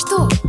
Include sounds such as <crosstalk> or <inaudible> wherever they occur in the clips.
Что?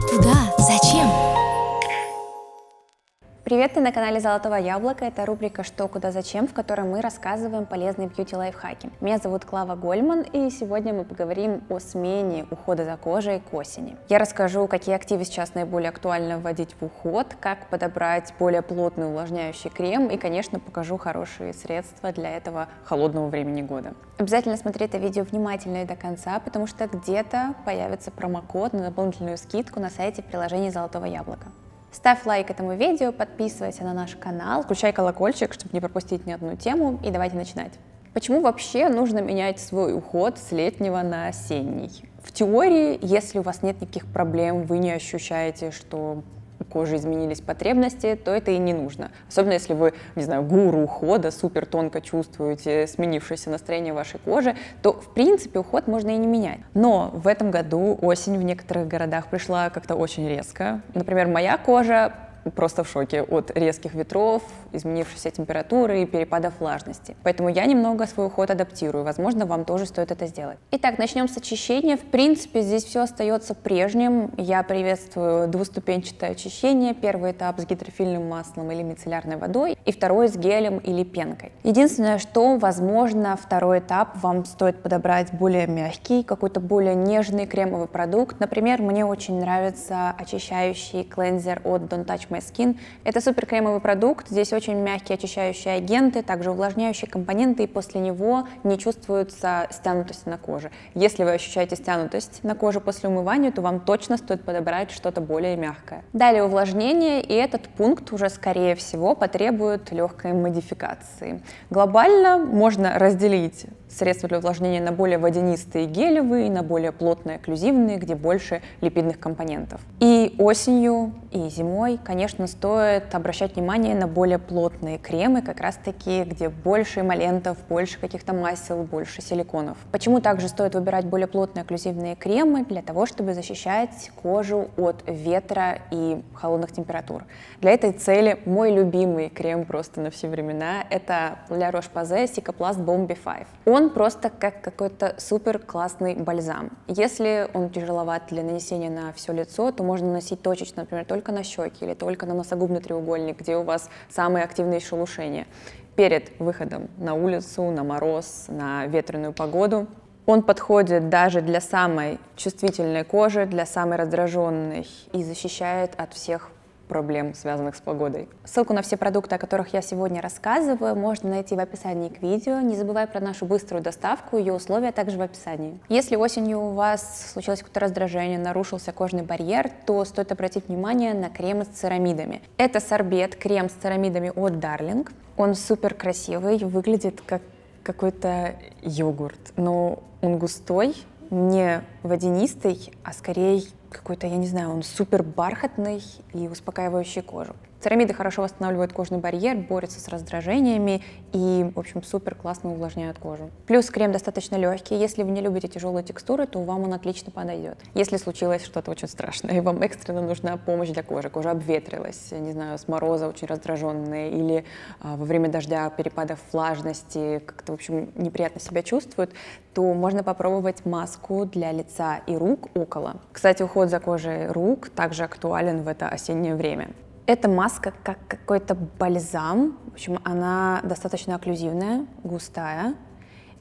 Привет, ты на канале Золотого Яблока. Это рубрика «Что, куда, зачем», в которой мы рассказываем полезные бьюти-лайфхаки. Меня зовут Клава Гольман, и сегодня мы поговорим о смене ухода за кожей к осени. Я расскажу, какие активы сейчас наиболее актуально вводить в уход, как подобрать более плотный увлажняющий крем, и, конечно, покажу хорошие средства для этого холодного времени года. Обязательно смотри это видео внимательно и до конца, потому что где-то появится промокод на дополнительную скидку на сайте приложения Золотого Яблока. Ставь лайк этому видео, подписывайся на наш канал, включай колокольчик, чтобы не пропустить ни одну тему, и давайте начинать. Почему вообще нужно менять свой уход с летнего на осенний? В теории, если у вас нет никаких проблем, вы не ощущаете, что кожи изменились потребности, то это и не нужно. Особенно если вы, не знаю, гуру ухода, супер тонко чувствуете сменившееся настроение вашей кожи, то, в принципе, уход можно и не менять. Но в этом году осень в некоторых городах пришла как-то очень резко. Например, моя кожа просто в шоке от резких ветров, изменившейся температуры и перепадов влажности. Поэтому я немного свой уход адаптирую. Возможно, вам тоже стоит это сделать. Итак, начнем с очищения. В принципе, здесь все остается прежним. Я приветствую двуступенчатое очищение. Первый этап с гидрофильным маслом или мицеллярной водой, и второй с гелем или пенкой. Единственное, что, возможно, второй этап вам стоит подобрать более мягкий, какой-то более нежный кремовый продукт. Например, мне очень нравится очищающий клензер от Don't Touch My Skin. Это супер кремовый продукт, здесь очень мягкие очищающие агенты, также увлажняющие компоненты, и после него не чувствуется стянутость на коже. Если вы ощущаете стянутость на коже после умывания, то вам точно стоит подобрать что-то более мягкое. Далее увлажнение, и этот пункт уже, скорее всего, потребует легкой модификации. Глобально можно разделить средства для увлажнения на более водянистые гелевые, на более плотные окклюзивные, где больше липидных компонентов. И осенью, и зимой, конечно, стоит обращать внимание на более плотные кремы, как раз таки, где больше эмолентов, больше каких-то масел, больше силиконов. Почему также стоит выбирать более плотные окклюзивные кремы? Для того, чтобы защищать кожу от ветра и холодных температур. Для этой цели мой любимый крем просто на все времена — это La Roche-Posay Cicaplast Bombi 5. Он он просто как какой-то супер классный бальзам. Если он тяжеловат для нанесения на все лицо, то можно наносить точечно, например, только на щеки или только на носогубный треугольник, где у вас самые активные шелушения. Перед выходом на улицу, на мороз, на ветреную погоду он подходит даже для самой чувствительной кожи, для самой раздраженной и защищает от всех проблем, связанных с погодой. Ссылку на все продукты, о которых я сегодня рассказываю, можно найти в описании к видео. Не забывай про нашу быструю доставку, ее условия также в описании. Если осенью у вас случилось какое-то раздражение, нарушился кожный барьер, то стоит обратить внимание на кремы с церамидами. Это сорбет, крем с церамидами от Darling. Он супер красивый, выглядит как какой-то йогурт, но он густой, не водянистый, а скорее какой-то, я не знаю, он супер бархатный и успокаивающий кожу. Церамиды хорошо восстанавливают кожный барьер, борются с раздражениями и, в общем, супер классно увлажняют кожу. Плюс крем достаточно легкий. Если вы не любите тяжелые текстуры, то вам он отлично подойдет. Если случилось что-то очень страшное, и <laughs> вам экстренно нужна помощь для кожи, кожа обветрилась, не знаю, с мороза очень раздраженная, или а, во время дождя перепадов влажности как-то, в общем, неприятно себя чувствует, то можно попробовать маску для лица и рук около. Кстати, уход за кожей рук также актуален в это осеннее время. Эта маска как какой-то бальзам. В общем, она достаточно окклюзивная, густая,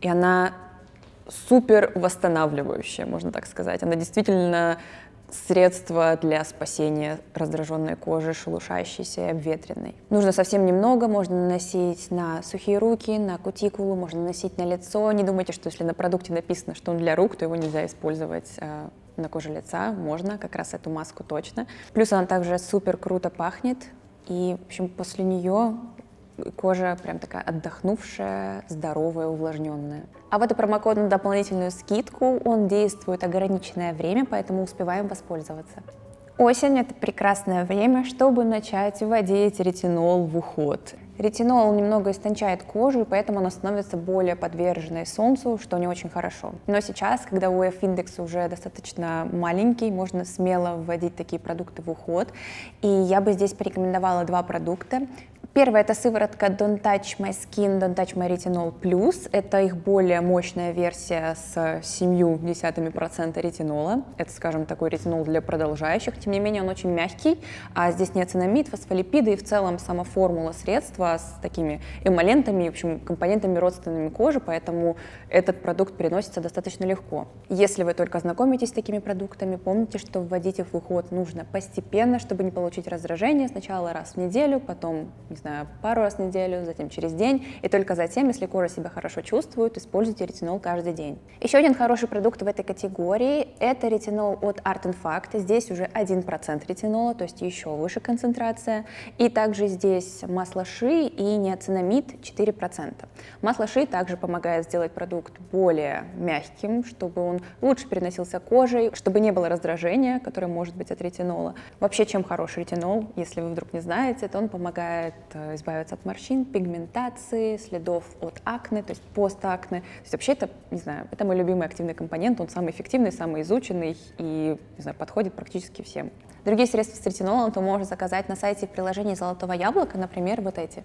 и она супер восстанавливающая, можно так сказать. Она действительно средство для спасения раздраженной кожи, шелушащейся и обветренной. Нужно совсем немного, можно наносить на сухие руки, на кутикулу, можно наносить на лицо. Не думайте, что если на продукте написано, что он для рук, то его нельзя использовать а, на коже лица, можно как раз эту маску точно. Плюс она также супер круто пахнет, и, в общем, после нее кожа прям такая отдохнувшая, здоровая, увлажненная. А вот и промокод на дополнительную скидку, он действует ограниченное время, поэтому успеваем воспользоваться. Осень – это прекрасное время, чтобы начать вводить ретинол в уход. Ретинол немного истончает кожу, и поэтому она становится более подверженной солнцу, что не очень хорошо. Но сейчас, когда UF-индекс уже достаточно маленький, можно смело вводить такие продукты в уход. И я бы здесь порекомендовала два продукта. Первая это сыворотка Don't Touch My Skin, Don't Touch My Retinol Plus. Это их более мощная версия с 7 десятыми процента ретинола. Это, скажем, такой ретинол для продолжающих. Тем не менее, он очень мягкий. А здесь не ацинамид, фосфолипиды и в целом сама формула средства с такими эмолентами, в общем, компонентами родственными кожи, поэтому этот продукт переносится достаточно легко. Если вы только знакомитесь с такими продуктами, помните, что вводить их в уход нужно постепенно, чтобы не получить раздражение. Сначала раз в неделю, потом, не знаю, пару раз в неделю, затем через день, и только затем, если кожа себя хорошо чувствует, используйте ретинол каждый день. Еще один хороший продукт в этой категории – это ретинол от Art Fact. Здесь уже 1% ретинола, то есть еще выше концентрация. И также здесь масло ши и неоцинамид 4%. Масло ши также помогает сделать продукт более мягким, чтобы он лучше переносился кожей, чтобы не было раздражения, которое может быть от ретинола. Вообще, чем хороший ретинол, если вы вдруг не знаете, то он помогает избавиться от морщин, пигментации, следов от акне, то есть постакне. То есть вообще это, не знаю, это мой любимый активный компонент, он самый эффективный, самый изученный и, не знаю, подходит практически всем. Другие средства с ретинолом то можно заказать на сайте в приложении «Золотого яблока», например, вот эти.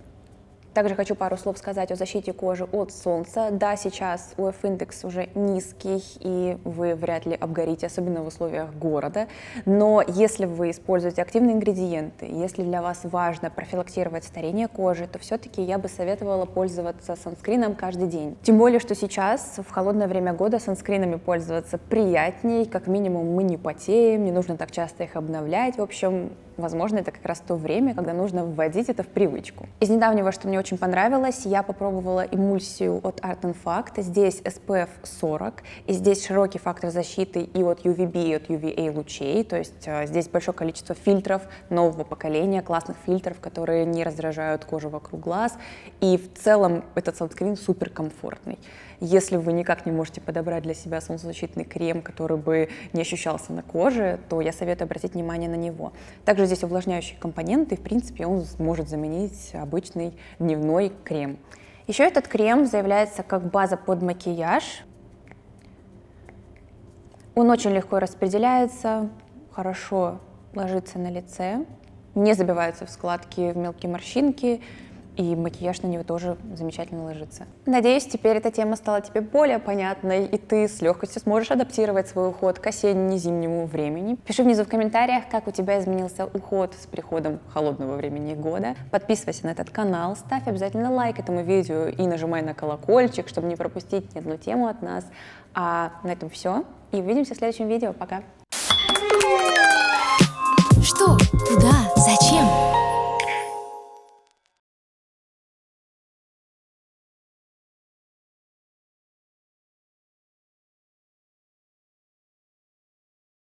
Также хочу пару слов сказать о защите кожи от солнца. Да, сейчас UF-индекс уже низкий, и вы вряд ли обгорите, особенно в условиях города. Но если вы используете активные ингредиенты, если для вас важно профилактировать старение кожи, то все-таки я бы советовала пользоваться санскрином каждый день. Тем более, что сейчас в холодное время года санскринами пользоваться приятней, как минимум мы не потеем, не нужно так часто их обновлять. В общем, возможно, это как раз то время, когда нужно вводить это в привычку. Из недавнего, что мне очень понравилось, я попробовала эмульсию от Art Fact. Здесь SPF 40, и здесь широкий фактор защиты и от UVB, и от UVA лучей, то есть э, здесь большое количество фильтров нового поколения, классных фильтров, которые не раздражают кожу вокруг глаз, и в целом этот санскрин супер комфортный. Если вы никак не можете подобрать для себя солнцезащитный крем, который бы не ощущался на коже, то я советую обратить внимание на него. Также здесь увлажняющие компоненты, в принципе, он может заменить обычный дневной крем. Еще этот крем заявляется как база под макияж. Он очень легко распределяется, хорошо ложится на лице, не забиваются в складки, в мелкие морщинки, и макияж на него тоже замечательно ложится. Надеюсь, теперь эта тема стала тебе более понятной, и ты с легкостью сможешь адаптировать свой уход к осенне-зимнему времени. Пиши внизу в комментариях, как у тебя изменился уход с приходом холодного времени года. Подписывайся на этот канал, ставь обязательно лайк этому видео и нажимай на колокольчик, чтобы не пропустить ни одну тему от нас. А на этом все, и увидимся в следующем видео. Пока! Что? Куда? Зачем?